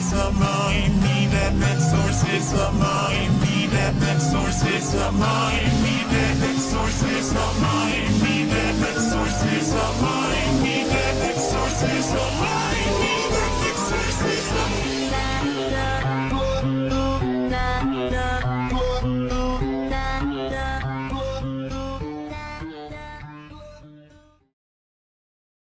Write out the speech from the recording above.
sources of mine, Me that that sources of mine, Me that that sources of mine, Me that that sources of mine, Me that that sources of mine, Me that that sources of mine.